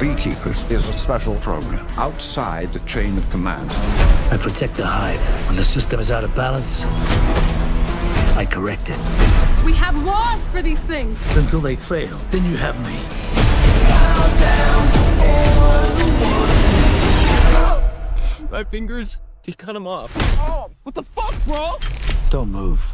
Beekeepers is a special program outside the chain of command. I protect the hive. When the system is out of balance, I correct it. We have laws for these things. Until they fail, then you have me. My fingers, he cut him off. Oh, what the fuck, bro? Don't move.